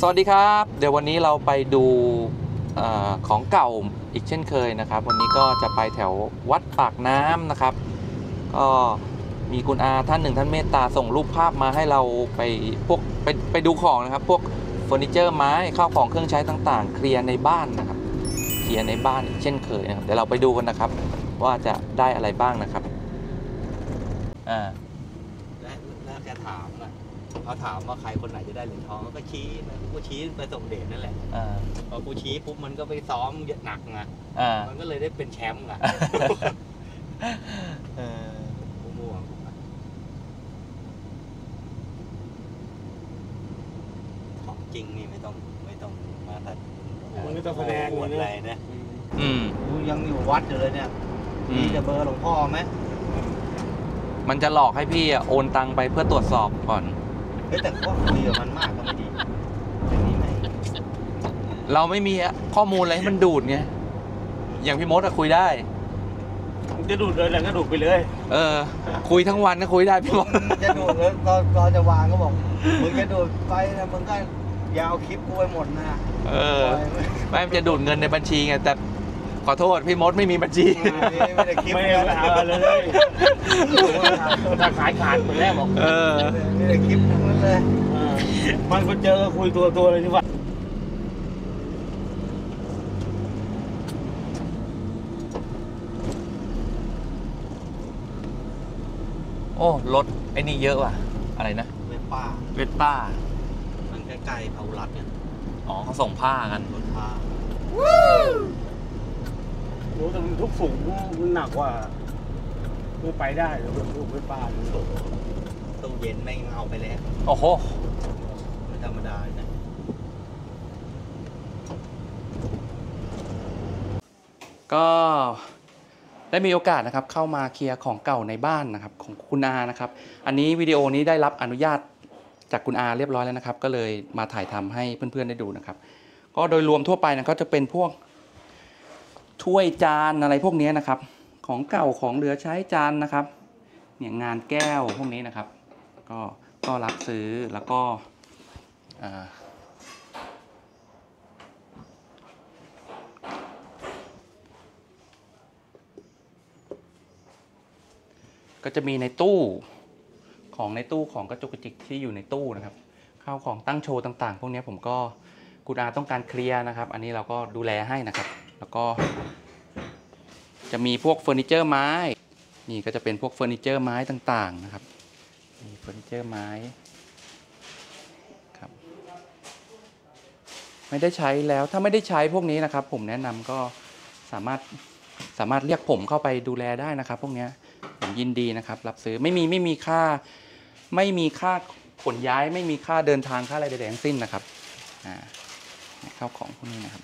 สวัสดีครับ เดี๋ยววันนี้เราไปดูอของเก่าอีกเช่นเคยนะครับ วันนี้ก็จะไปแถววัดปากน้ำนะครับ ก็มีคุณอาท่านหนึ่งท่านเมตตาส่งรูปภาพมาให้เราไปพวกไปไปดูของนะครับ พวกเฟอร์นิเจอร์ไม้ข้าวของเครื่องใช้ต่าง ๆ เคลียร์ในบ้านนะครับเคลียร์ในบ้านอีกเช่นเคยนะครับเดี๋ยวเราไปดูกันนะครับ ว่าจะได้อะไรบ้างนะครับอ่าและแล้วแกถาม เขาถามว่าใครคนไหนจะได้เหรียญทองเขาก็ชี้นะกูชี้ไปส่งเดชนั่นแหละอ่าพอกูชี้ปุ๊บมันก็ไปซ้อมหนักไงอ่ามันก็เลยได้เป็นแชมป์ไงเออกูม่วงของจริงนี่ไม่ต้องไม่ต้องมาถัดมันไม่ต้องแสดงอวดเลยอะไรนะนะอืมกูยังอยู่วัดอยู่เลยเนี่ยอืมีมแต่เบอร์หลวงพ่อไหมมันจะหลอกให้พี่อะโอนตังไปเพื่อตรวจสอบก่อน เฮ้ยแต่ก็คุยกับมันมากก็ไม่ดีอย่างนี้ไหมเราไม่มีข้อมูลอะไรให้มันดูดไง อย่างพี่มดอะคุยได้ มึงจะดูดเลยแล้วก็ดูดไปเลยเออ คุยทั้งวันก็คุยได้พี่มด จะดูดแล้วตอนตอนจะวางก็บอกมึงจะดูดไปนะมึงก็อยาวคลิปกูไปหมดนะเออไม่มันจะดูดเงินในบัญชีไงแต่ ขอโทษ พี่มดไม่มีบัญชี ไม่ได้คลิปไม่ได้เอาเลยถ้าขายขาดหมดแล้วบอกเออไม่ได้คลิปทั้งนั้นเลยเออมันก็เจอคุยตัวตัวเลยที่ว่าโอ้รถไอ้นี่เยอะว่ะ อะไรนะ เว็บป้า เวทป้า มันใกล้ๆเผารัดเนี่ย อ๋อเขาส่งผ้ากันรถป้า รู้แต่มันทุกสูงมันหนักกว่าคือไปได้หรือเป็นลูกไม่ป้าหรือตู้เย็นไม่งเอาไปแล้วโอ้โหไม่ธรรมดานะก็ได้มีโอกาสนะครับเข้ามาเคลียร์ของเก่าในบ้านนะครับของคุณอานะครับ อันนี้วิดีโอนี้ได้รับอนุญาตจากคุณอาเรียบร้อยแล้วนะครับ ก็เลยมาถ่ายทำให้เพื่อนๆได้ดูนะครับ ก็โดยรวมทั่วไปนะก็จะเป็นพวก ถ้วยจานอะไรพวกนี้นะครับ ของเก่าของเหลือใช้จานนะครับเนี่ยงานแก้วพวกนี้นะครับ ก็ก็รับซื้อแล้วก็อ่าก็จะมีในตู้ของในตู้ของกระจุกกระจิกที่อยู่ในตู้นะครับข้าวของตั้งโชว์ต่างๆ พวกนี้ผมก็คุณอาต้องการเคลียร์นะครับ อันนี้เราก็ดูแลให้นะครับ แล้วก็ จะมีพวกเฟอร์นิเจอร์ไม้ นี่ก็จะเป็นพวกเฟอร์นิเจอร์ไม้ต่างๆนะครับนี่เฟอร์นิเจอร์ไม้ครับไม่ได้ใช้แล้วถ้าไม่ได้ใช้พวกนี้นะครับ ผมแนะนำก็สามารถสามารถเรียกผมเข้าไปดูแลได้นะครับ พวกนี้ผมยินดีนะครับ รับซื้อไม่มีไม่มีค่า ไม่มีค่าขนย้ายไม่มีค่าเดินทางค่าอะไรใดๆทั้งสิ้นนะครับอ่าข้าวของพวกนี้นะครับ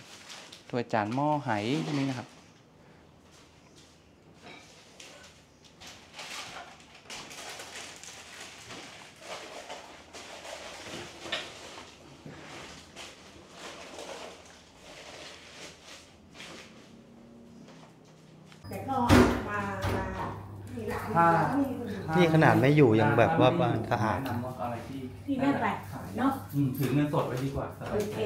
วยจานหม้อไหพวกนี้นะครับ แต่ก็มามามีหลานถ้า แล้วก็มีคนอื่น นี่ขนาดไม่อยู่ยังแบบว่าบ้านสะอาด แนะนำว่าอะไรที่ที่นั่นไปเนาะอืมถือเงินสดไว้ดีกว่าโอเค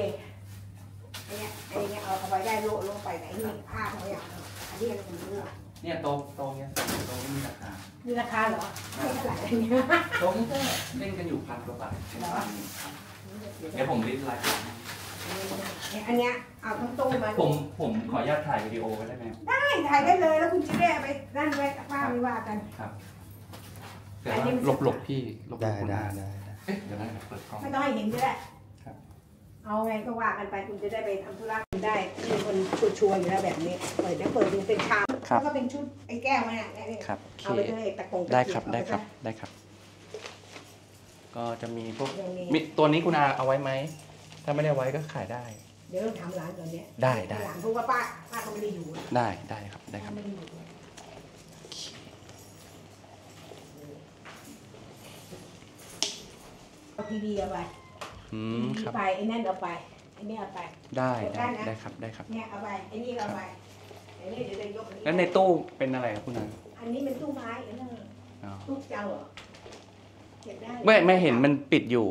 อันเนี้ยอันเนี้ยเอาเอาไว้ได้โลโลไปไหนนี่ผ้าเขาอย่างอันนี้อะไรผมเลือกเนี่ยโต๊ะโต๊ะเนี้ยโต๊ะนี้มีราคามีราคาเหรอไม่เท่าไหร่อันเนี้ยโต๊ะนี้ก็เล่นกันอยู่พันกว่าบาทเหรอเดี๋ยวผมลิสต์รายการให้อันเนี้ยเอาทั้งตู้มาผมผมขออนุญาตถ่ายวิดีโอไว้ได้ไหมได้ถ่ายได้เลยแล้วคุณจะได้เอาไปนั่นไว้ป้าไม่ว่ากัน ครับเดี๋ยวอันนี้มันหลบหลบพี่หลบหลได้บคุณได้อาได้ เอ๊ะเดี๋ยวนะเดี๋ยวเปิดกล้อง ไม่ต้องให้เห็นก็ได้ครับ เอาไงก็ว่ากันไปคุณจะได้ไปทำธุระคุณได้มีคนชัวร์ๆอยู่แล้วแบบนี้ เปิดเดี๋ยวเปิดดูเป็นชามแล้วก็เป็นชุดไอ้แก้วเนี่ยเนี่ยครับโอเคเอาไปเลยตะกงตะได้เกียครับเอาปได้ครับเลยได้ครับ ก็จะมีพวกยังมีมีตัวนี้คุณอาเอาไว้ไหม ถ้าไม่ได้เอาไว้ก็ขายได้ เดี๋ยวต้องถามร้านก่อนเนี่ยได้ได้ หลังเพราะว่าป้าป้าเขาไม่ได้อยู่อะได้ได้ครับได้คป้ารับไม่ได้อยู่อะเอาทีวีเอาไป อืมทีวีครับ ไปไอ้นั่นเอาไปไอ้นี่เอาไป ได้ได้ได้ครับได้ครับ เนี่ยเอาไปไอ้นี่ก็เอาไปไอ้นี่เดี๋ยวจะยกอันนี้แล้วในตู้เป็นอะไรครับคุณอาอันนี้เป็นตู้ไม้อันนั้นอ๋อตู้เจ้าเหรอเก็บได้ไม่ไม่เห็นมันปิดอยู่